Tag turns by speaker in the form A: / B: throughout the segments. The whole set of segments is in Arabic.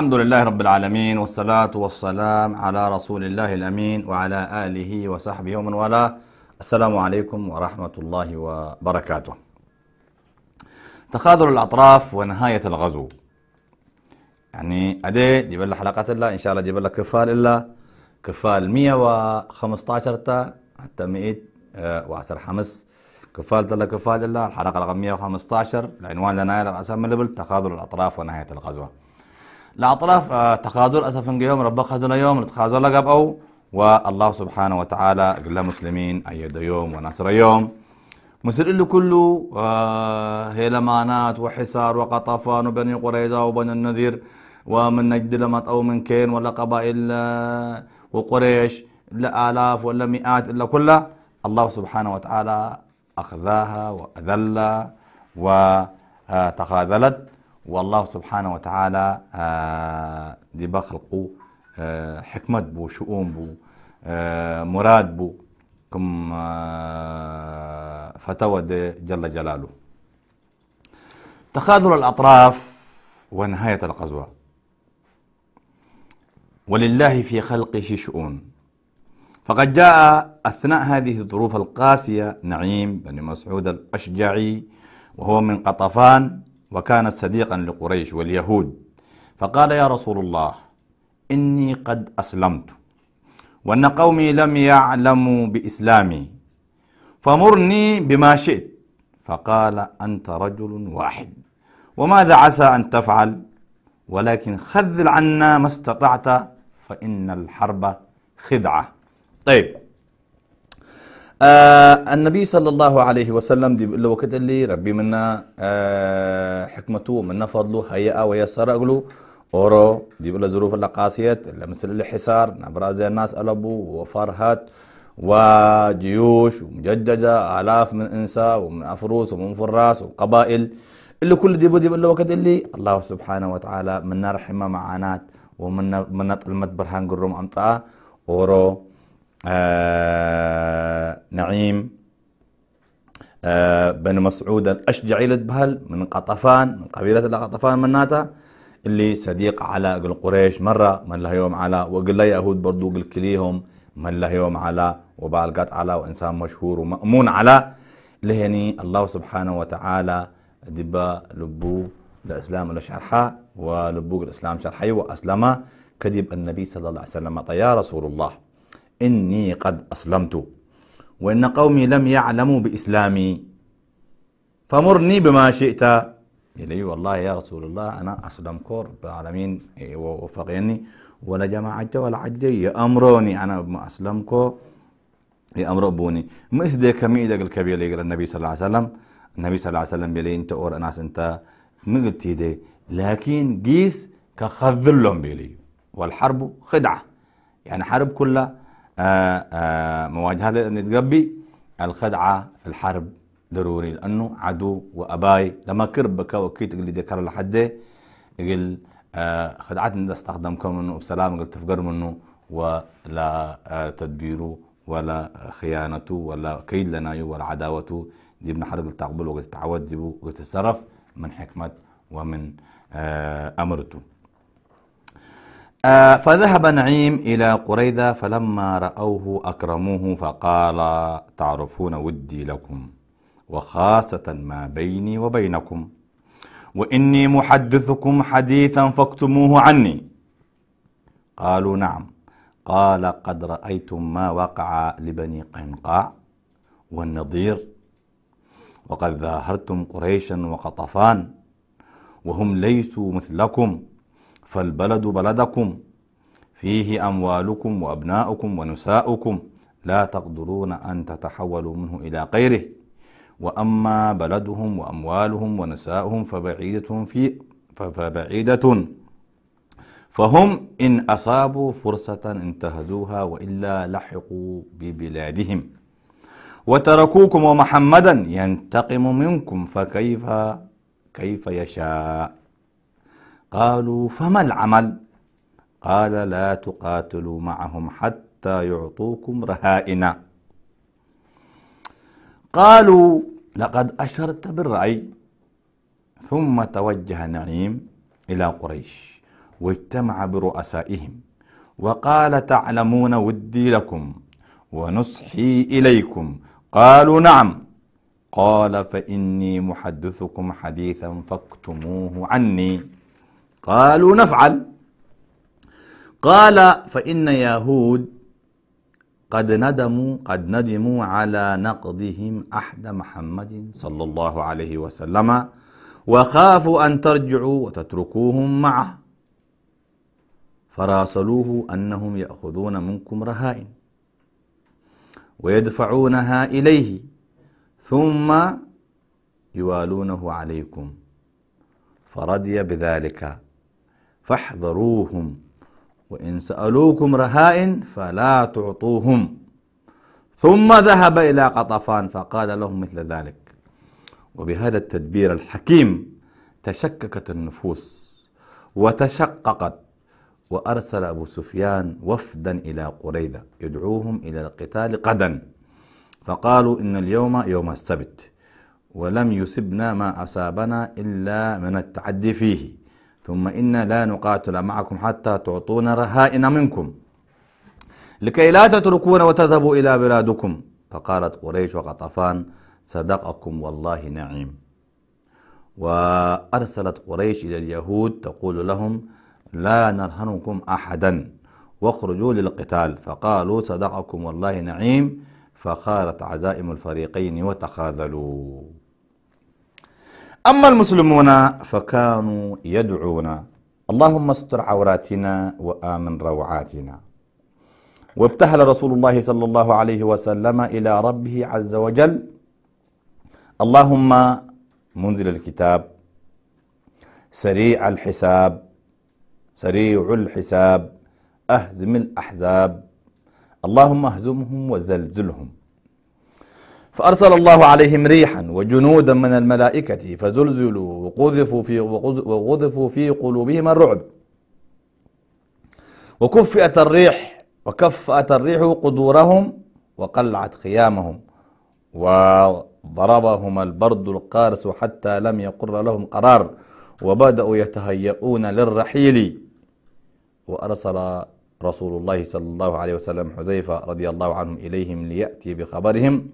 A: الحمد لله رب العالمين والصلاة والسلام على رسول الله الأمين وعلى آله وصحبه ومن والاه. السلام عليكم ورحمة الله وبركاته. تخاذل الأطراف ونهاية الغزو. يعني أدي جيب لنا حلقات الله إن شاء الله جيب لنا كفال إلا. كفال 115 تا حتى 100 وعشر حمس كفال تلا كفال الله الحلقة رقم 115 العنوان لنا الأسام من تخاذل الأطراف ونهاية الغزوة الأطراف آه، تخاذل أسفن يوم ربك خزنا يوم تخاذل لقب أو. والله سبحانه وتعالى قال مسلمين أيد يوم ونصر يوم مصر اللي كله آه، هيلمانات وحصار وقطفان وبني قريظة وبني النذير ومن نجد لمت أو من كين ولا قبائل آه، وقريش لا آلاف ولا مئات إلا كلها الله سبحانه وتعالى أخذاها وأذل وتخاذلت والله سبحانه وتعالى آه، دي بخلقو آه، حكمت بو شؤون بو آه، مراد بو كم فتوى دي جل جلاله. تخاذل الأطراف ونهاية الغزوة. ولله في خلقه شؤون. فقد جاء أثناء هذه الظروف القاسية نعيم بن مسعود الأشجعي وهو من قطفان وكان صديقا لقريش واليهود. فقال يا رسول الله إني قد أسلمت وأن قومي لم يعلموا بإسلامي فمرني بما شئت. فقال أنت رجل واحد وماذا عسى أن تفعل؟ ولكن خذل عنا ما استطعت فإن الحرب خدعة. طيب آه النبي صلى الله عليه وسلم دي بيقول له وقت اللي ربي منا آه حكمته منا فضله هيئة ويسر أقوله أورو دي له ظروف اللي مثل الحصار نبرا زي الناس قلبوا وفرهات وجيوش ومجججة آلاف من إنسا ومن أفروس ومن فراس وقبائل. اللي كل دي بدي له وقت اللي الله سبحانه وتعالى منا رحمة معانات ومنا منا طلمت برهان قرم أمطاء. أورو آه نعيم آه بن مسعود الأشجعي لتبهل من قطفان من قبيلة قطفان من ناتا اللي صديق على قل قريش مرة من له يوم على وقل لا يهود برضو قل كليهم من له يوم على وبالقات على وإنسان مشهور ومأمون على لهني الله سبحانه وتعالى دبا لبو الإسلام شرحة ولبو الإسلام شرحي وأسلم كذب النبي صلى الله عليه وسلم يا رسول الله. إني قد أسلمت وإن قومي لم يعلموا بإسلامي فمرني بما شئت. إلي والله يا رسول الله أنا أسلم كور بالعالمين وفقيني ولا جماعة ولا عجي يأمروني أنا ما أسلمكو يأمر بوني ما إسدي كمي إذا الكبير اللي النبي صلى الله عليه وسلم. النبي صلى الله عليه وسلم بيلي أنت أور ناس أنت ما قلت دي لكن قيس كخذل لهم بيلي. والحرب خدعة. يعني حرب كلها مواجهة نتقبي الخدعة في الحرب ضروري لأنه عدو وأباي. لما كرب بك وكيت اللي ذكر لحد يقول خدعات استخدمكم منه بسلام قلت تفقر منه ولا تدبيره ولا خيانته ولا كيد لنا ولا عداوته. دي ابن حرب تقبل وقت تعود وقت من حكمة ومن أمرته. آه فذهب نعيم إلى قريدة فلما رأوه أكرموه فقال تعرفون ودي لكم وخاصة ما بيني وبينكم وإني محدثكم حديثا فاكتموه عني. قالوا نعم. قال قد رأيتم ما وقع لبني قينقاع والنضير وقد ظاهرتم قريشا وقطفان وهم ليسوا مثلكم. فالبلد بلدكم فيه أموالكم وأبناؤكم ونساؤكم لا تقدرون أن تتحولوا منه إلى غيره. وأما بلدهم وأموالهم ونساؤهم فبعيدة في فبعيدة. فهم إن أصابوا فرصة انتهزوها وإلا لحقوا ببلادهم. وتركوكم ومحمدا ينتقم منكم فكيف كيف يشاء؟ قالوا فما العمل؟ قال لا تقاتلوا معهم حتى يعطوكم رهائن قالوا لقد أشرت بالرأي. ثم توجه نعيم إلى قريش واجتمع برؤسائهم وقال تعلمون ودي لكم ونصحي إليكم. قالوا نعم. قال فإني محدثكم حديثا فاكتموه عني. قالوا نفعل. قال فإن يهود قد ندموا قد ندموا على نقضهم عهد محمد صلى الله عليه وسلم وخافوا أن ترجعوا وتتركوهم معه. فراسلوه أنهم يأخذون منكم رهائن ويدفعونها إليه ثم يوالونه عليكم. فرضي بذلك. فاحذروهم. وإن سألوكم رهائن فلا تعطوهم. ثم ذهب إلى قطفان فقال لهم مثل ذلك. وبهذا التدبير الحكيم تشككت النفوس وتشققت وأرسل أبو سفيان وفدا إلى قريدة يدعوهم إلى القتال غدا. فقالوا إن اليوم يوم السبت ولم يصبنا ما أصابنا إلا من التعدي فيه. ثم إنا لا نقاتل معكم حتى تعطونا رهائن منكم. لكي لا تتركون وتذهبوا إلى بلادكم. فقالت قريش وقطفان صدقكم والله نعيم. وأرسلت قريش إلى اليهود تقول لهم لا نرهنكم أحدا. واخرجوا للقتال. فقالوا صدقكم والله نعيم. فخارت عزائم الفريقين وتخاذلوا. أما المسلمون فكانوا يدعون اللهم استر عوراتنا وآمن روعاتنا. وابتهل رسول الله صلى الله عليه وسلم إلى ربه عز وجل. اللهم منزل الكتاب سريع الحساب سريع الحساب أهزم الأحزاب. اللهم اهزمهم وزلزلهم. فأرسل الله عليهم ريحا وجنودا من الملائكة فزلزلوا وقذفوا في, وقذفوا في قلوبهم الرعب. وكفئت الريح وكفأت الريح قدورهم وقلعت خيامهم وضربهم البرد القارس حتى لم يقر لهم قرار وبدأوا يتهيئون للرحيل. وأرسل رسول الله صلى الله عليه وسلم حذيفة رضي الله عنه إليهم ليأتي بخبرهم.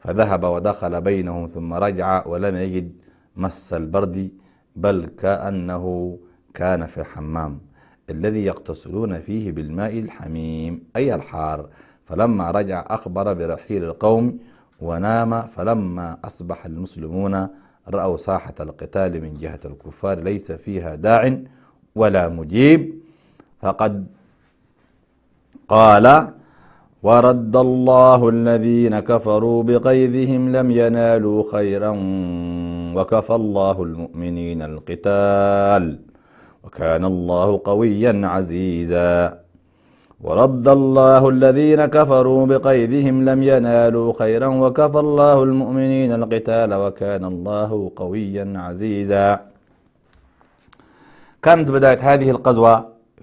A: فذهب ودخل بينهم ثم رجع ولم يجد مس البرد بل كأنه كان في الحمام الذي يغتسلون فيه بالماء الحميم أي الحار. فلما رجع أخبر برحيل القوم ونام فلما أصبح المسلمون رأوا ساحة القتال من جهة الكفار ليس فيها داع ولا مجيب. فقد قال ورد الله الذين كفروا بغيظهم لم ينالوا خيرا وكفى الله المؤمنين القتال وكان الله قويا عزيزا. ورد الله الذين كفروا بقيدهم لم ينالوا خيرا وكفى الله المؤمنين القتال وكان الله قويا عزيزا. كانت بداية هذه القزوة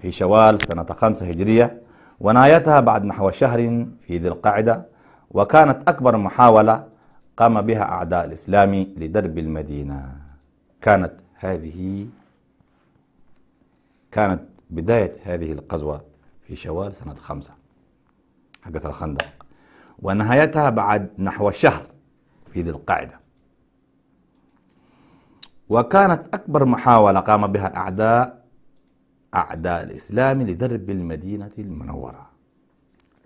A: في شوال سنة خمسة هجرية. ونهايتها بعد نحو شهر في ذي القعدة وكانت أكبر محاولة قام بها أعداء الإسلام لدرب المدينة. كانت هذه كانت بداية هذه القزوة في شوال سنة خمسة حقت الخندق. ونهايتها بعد نحو شهر في ذي القعدة. وكانت أكبر محاولة قام بها الأعداء أعداء الإسلام لدرب المدينة المنورة.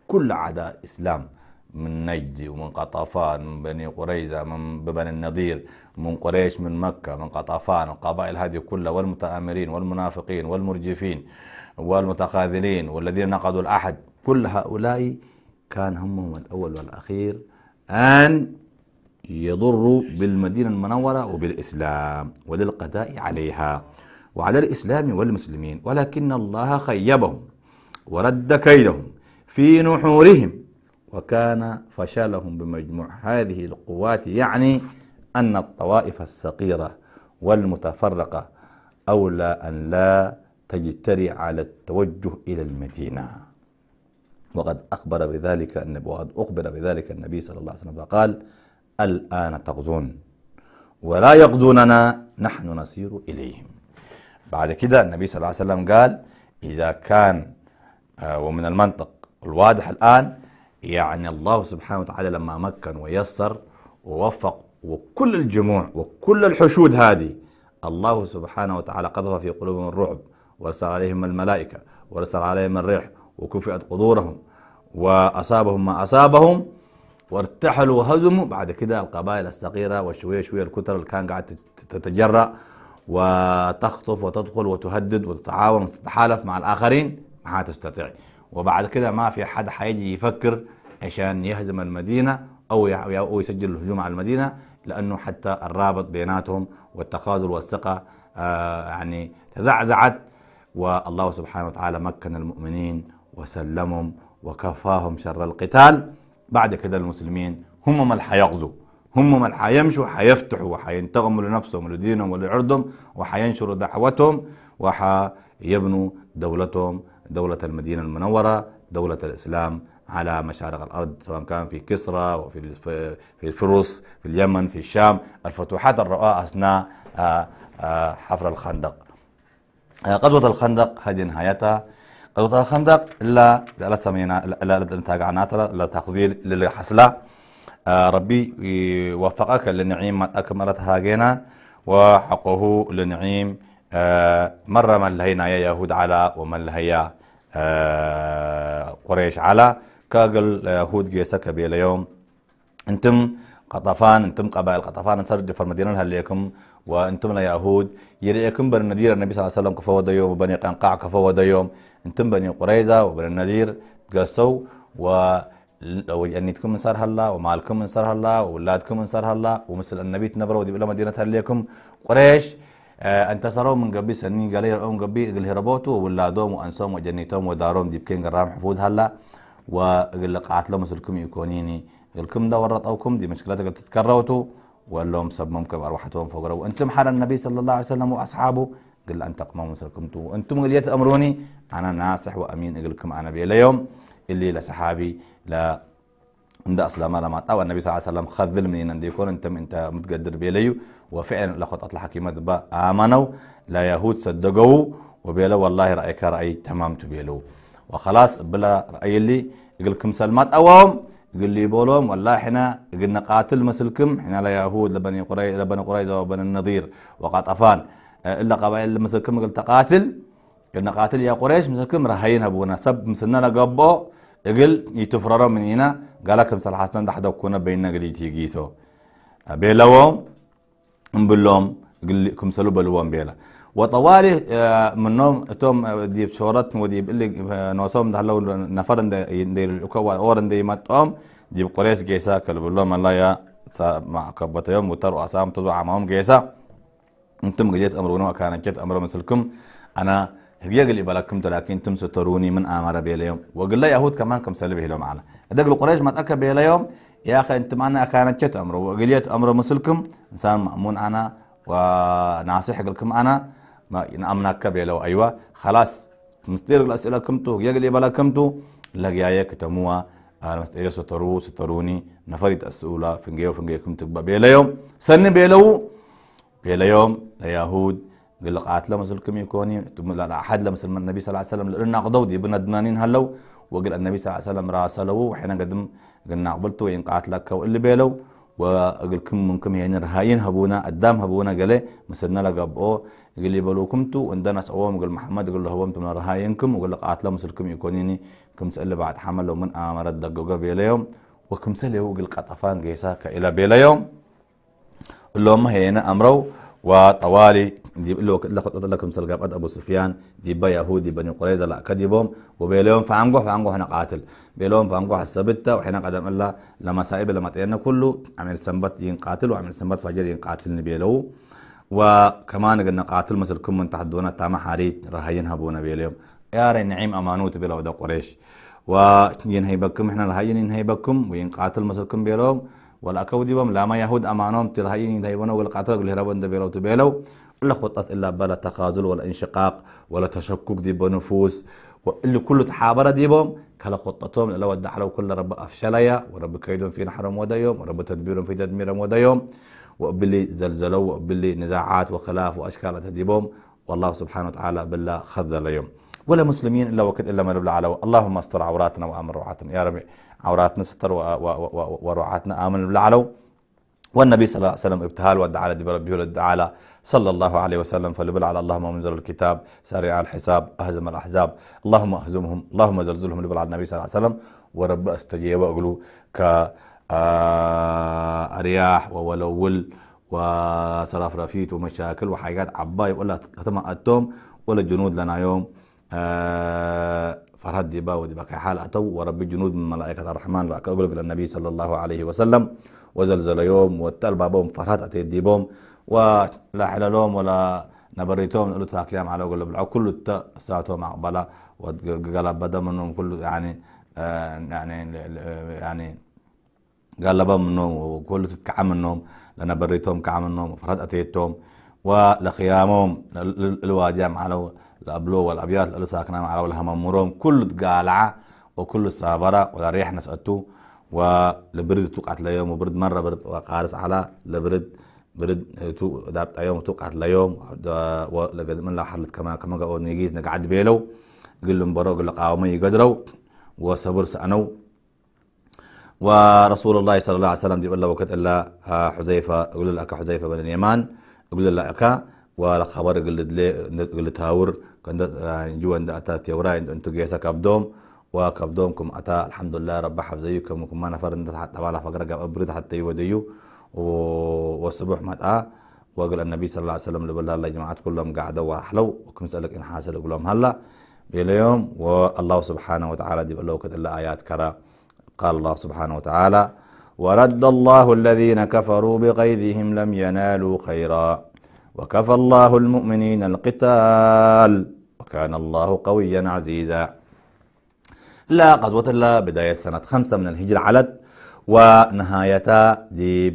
A: كل أعداء الإسلام من نجد ومن قطافان من بني قريزة من بني النضير من قريش من مكة من قطافان القبائل هذه كلها والمتآمرين والمنافقين والمرجفين والمتخاذلين والذين نقضوا العهد كل هؤلاء كان همهم الأول والأخير أن يضروا بالمدينة المنورة وبالإسلام وللقضاء عليها. وعلى الإسلام والمسلمين ولكن الله خيبهم ورد كيدهم في نحورهم وكان فشلهم بمجموع هذه القوات يعني أن الطوائف الصغيرة والمتفرقة أولى أن لا تجتري على التوجه إلى المدينة. وقد أخبر بذلك النبي وقد أخبر بذلك النبي صلى الله عليه وسلم فقال الآن تغزون ولا يغزوننا نحن نسير إليهم. بعد كده النبي صلى الله عليه وسلم قال إذا كان آه، ومن المنطق الواضح الآن يعني الله سبحانه وتعالى لما مكن ويسر ووفق وكل الجموع وكل الحشود هذه الله سبحانه وتعالى قذف في قلوبهم الرعب وأرسل عليهم الملائكة وأرسل عليهم الريح وكفئت قدورهم وأصابهم ما أصابهم وارتحلوا وهزموا. بعد كده القبائل الصغيرة وشوية شوية الكتر اللي كان قاعد تتجرأ وتخطف وتدخل وتهدد وتتعاون وتتحالف مع الآخرين ما تستطيع. وبعد كده ما في حد حيجي يفكر عشان يهزم المدينة أو يسجل الهجوم على المدينة لأنه حتى الرابط بيناتهم والتخاذل والثقة آه يعني تزعزعت. والله سبحانه وتعالى مكن المؤمنين وسلمهم وكفاهم شر القتال. بعد كده المسلمين هم من حيغزوا هم من حيمشوا حيفتحوا وحينتقموا لنفسهم ولدينهم ولعرضهم وحينشروا دعوتهم وحيبنوا دولتهم دولة المدينة المنورة دولة الإسلام على مشارق الأرض سواء كان في كسرى وفي في الفرس في اليمن في الشام. الفتوحات الرؤى أثناء آه، آه، حفر الخندق. آه، غزوة الخندق هذه نهايتها. غزوة الخندق لا لا سمينا لا لا تخزيل للحسلة ربي يوفقك للنعيم ما أكملت هاجينا. وحقه للنعيم. مرة من لهينا يا يهود على ومن لهيا قريش على كاقل يهود جيسا كبيل يوم أنتم قطفان أنتم قبائل قطفان انسرد في المدينة هليكم وأنتم لا يهود. يريكم بني النذير النبي صلى الله عليه وسلم كفوا يوم وبني قنقاع كفوا يوم أنتم بني قريزة وبني النذير قصوا و وجنيتكم من سرها الله ومالكم من سرها الله وأولادكم من سرها الله ومثل النبي تنبروا ودي بلا مدينة هليكم قريش آه انتصروا من قبل سنين. قال يرقون قبل قال هربوتوا وولادهم وأنسهم وجنيتهم ودارهم دي بكين قرام حفوظ هلا. لك قاتلوا مسلكم يكونيني. لكم ده ورطوكم دي مشكلتك تتكروتوا وقال لهم سبممكم ارواحتهم فوق وأنتم حال النبي صلى الله عليه وسلم وأصحابه. قال أن تقموا مسلكم وأنتم اللي تامروني أنا ناصح وأمين. أقول لكم أنا بي اليوم اللي لصحابي لا عند اسلام لما طوى النبي صلى الله عليه وسلم خذل من إن يكون أنت أنت متقدر بيليو وفعلا لخط الحكيمه دبا آمنوا لا يهود صدقوا وبيلو والله رأيك رأي تمام تبيلو وخلاص بلا رأي اللي يقول لكم سلمات أوام يقول لي بولهم والله إحنا قلنا قاتل مثلكم إحنا لا يهود لبني قريظة لبني قريظة وبني النضير. وقطفان إلا قبائل مثلكم قلت قاتل. قلنا قاتل يا قريش مثلكم رهين هبونا سب مسنا لقبو. من هنا قال لكم سلحاسنا دحدا كنا بيننا قل يتيجيسو بيلوهم نبلهم يقول لكم سلو بلوهم بيلا. وطوالي منهم توم آه، ديب شورت وديب اللي آه، نوصوم ده لو نفر دي الكوا اورن دي ماتوم ديب قريش جيسا كلبلو من لا يا مع كبت يوم وتر اسام تزو عمهم جيسا. أنتم جيت امرون وكان جيت أمر مثلكم. أنا هي اللي بلكم لكن أنتم ستروني من أمر بيليوم. وقال لا يهود كمان كم سلبه له معنا. ادق قريش ما تاكل بيليوم. يا أخي أنت معنا كانت جت أمر وقليت أمر مثلكم إنسان مأمون أنا. وناصح لكم أنا. ما امناك بيلو. أيوه. خلاص. مستير الاسئله كمتو. يقلي بلا كمتو. لقيا كتموا. أنا مستير سترو ستروني. نفرت السؤال فنجيو فنجيو كم تبا بيلا يوم سن بيلو. بيلا يوم اليهود قال لك قاتل مسلكم يكوني لا أحد لمسل من النبي صلى الله عليه وسلم قضوا دي بندمانين هلو. وقال النبي صلى الله عليه وسلم راسلو وحين قدم قلنا قبلتو وين قاتلك واللي بيلو. وقال كم منكم يعني رهاين هبونا قدام هبونا قال مسلنا لقبو يقول لي بلو كمتو وندنا سوام قال محمد يقول له هو أنتم رهاينكم وقال لك قاتل مسلكم يكونيني كم سأل بعد حمل من آمر الدقوقة بيليوم. وكم سأل هو قال قطفان قيساك إلى بيليوم. اللهم هينا أمرو. وطوالي دي لكم سلقاب أبو سفيان دي با يهودي بني قريظة لا كذبهم وبيلهم فعنقوا فعنقوا هنا قاتل. بيلهم فعنقوا حسبته وحين قدم الله لما سائب لما تينا كله عمل سنبت ينقاتل وعمل سنبت فجر ينقاتل نبيلو وكمان قلنا قاتل مثل كم من تحدونا تاما حاريت رهين هبونا بيليوم يا ري نعيم أمانوت بلا ودا قريش. وينهي بكم إحنا رهين ينهي بكم وينقاتل مثل كم بيلوم ولا كودي بم لا ما يهود أمانهم ترهين ينهي بنا ولا قاتل قل هربون بيلو تبيلو ولا خطط إلا بلا تخاذل ولا انشقاق ولا تشكك دي بنفوس واللي كله تحابر ديبهم كلا خطتهم لو ودع كل رب أفشليا ورب كيدهم في نحرم وديوم ورب تدبيرهم في تدميرهم وديوم وبلي زلزلوا وبلي نزاعات وخلاف وأشكال تديبهم والله سبحانه وتعالى بالله خذل اليوم ولا مسلمين إلا وقت إلا ما نبلع على اللهم استر عوراتنا وآمن روعاتنا. يا ربي عوراتنا ستر ورعاتنا آمن علو والنبي صلى الله عليه وسلم ابتهال ودعا على ربي ولد على صلى الله عليه وسلم فلبل على اللهم منزل الكتاب سارع الحساب أهزم الأحزاب. اللهم أهزمهم اللهم زلزلهم لبل على النبي صلى الله عليه وسلم. ورب استجيب اقولوا ك أرياح وولول وصراف رفيت ومشاكل وحاجات عباي ولا تم أتوم ولا جنود لنا يوم. فرهد ديبا وديبا حال أتو ورب جنود من ملائكة الرحمن أقول للنبي صلى الله عليه وسلم. وزلزل يوم وتل بابهم فرهد أتي ديبهم. ولا حلالهم ولا نبريتهم. نقول كلام على قول بالعو كل ساعتهم مقبله وقلب بدا منهم كل يعني آه، يعني يعني قلب منهم. وكل تتكعم منهم. لأنا بريتهم كعم منهم. وفرهد أتيتهم. ولخيامهم. الوادي على الأبلو والأبيات اللي ساكنة مع والهممرهم كل تقالعة وكل سابرة ولا ريح نسأتو ولبرد توقعت ليوم وبرد مرة برد وقارس على لبرد برد تو دابت يوم توقعت ليوم. ولقد من لا حلت كما كما قالوا نيجيت نقعد بيلو. قل لهم برو قل قاومي يقدروا وصبر سأنو ورسول الله صلى الله عليه وسلم دي الله وقت إلا حذيفة. يقول لك حذيفة بن اليمان. يقول لك ولا خبر قل تهاور كنت جوا عند أتا تيورا أنتو جيسا كابدوم. وكابدومكم أتا الحمد لله رب حفظيكم وكم ما نفر أنت حتى ولا فقرة أبرد حتى يوديو. والصبح متى؟ وقال النبي صلى الله عليه وسلم لبلا الله جماعات كلهم قاعدوا وحلو وكم سألك إن حاسل أقول لهم هلا اليوم والله سبحانه وتعالى دي الله كتب آيات كرا. قال الله سبحانه وتعالى ورد الله الذين كفروا بغيظهم لم ينالوا خيرا وكفى الله المؤمنين القتال. وكان الله قويا عزيزا. لا غزوة الله بداية سنة خمسة من الهجرة علت ونهايتها دي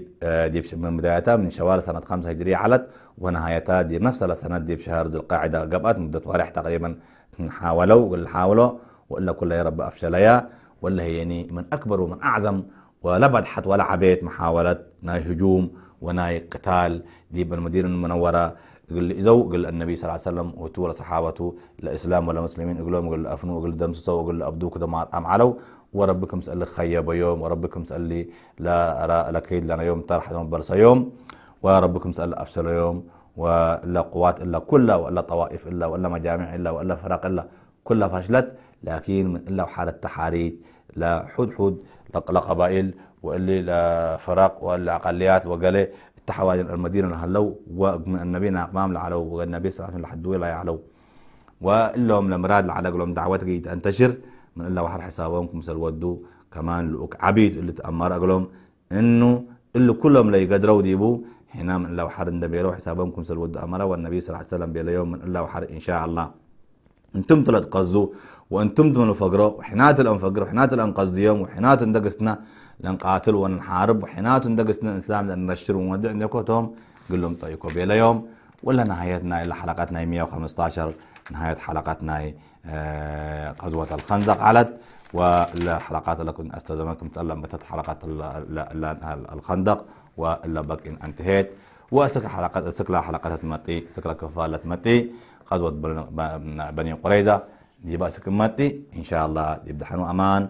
A: دي من بدايتها من شوال سنة خمسة هجرية علت ونهايتها دي بنفس السنة دي بشهر ذي القاعدة قبقت مدة وارح تقريبا حاولوا قل حاولوا وإلا كل يا رب أفشليا ولا هي يعني من أكبر ومن أعظم ولا بدحت ولا عبيت محاولة ناي هجوم وناي قتال دي بالمدينة المنورة قال إذو قال النبي صلى الله عليه وسلم وتورى صحابته الإسلام ولا مسلمين قال لهم قال أفنوا قال دمسوا قال أبدو كده أم علو؟ وربكم سأل خيب يوم وربكم سأل لي لا أرى لكيد لنا يوم طرح يوم برس يوم وربكم سأل أفشل يوم ولا قوات إلا كلها ولا طوائف إلا ولا مجامع إلا ولا فرق إلا كلها فشلت لكن من إلا وحالة تحاريت لا حد حد لا قبائل واللي لا فرق ولا أقليات وقال التحوالي المدينة هلو ومن النبي أقمام لعلو والنبي صلى الله عليه وسلم لحد لا يعلو وإلهم لمراد لعلى قولهم دعوتك تنتشر من إلا وحر حسابهم سلودوا كمان لوك عبيد اللي تأمر أقولهم إنه اللي كلهم لا يقدروا ديبو هنا من إلا وحر النبي حسابهم سلودوا أمره والنبي صلى الله عليه وسلم بيلا يوم من إلا وحر إن شاء الله. إنتم تلت قزوا وإنتم تمنوا فقروا وحنات الان فقروا وحنات الان قصديهم وحنات اندقسنا لنقاتل ونحارب وحنات اندقسنا الإسلام لأن ننشر ونودع نكوتهم قل لهم طيب بيلا يوم. ولا نهايتنا إلى حلقتنا 115 نهاية حلقتنا غزوة الخندق علت. والحلقات اللي كنت أستاذنكم تسلم بتت حلقات الخندق. ولا بك إن انتهيت. وسك حلقات سكلا حلقات متي سكلا كفالة متي غزوة بني قريظة. دي بقى سكمتي إن شاء الله يبدأ حنو أمان.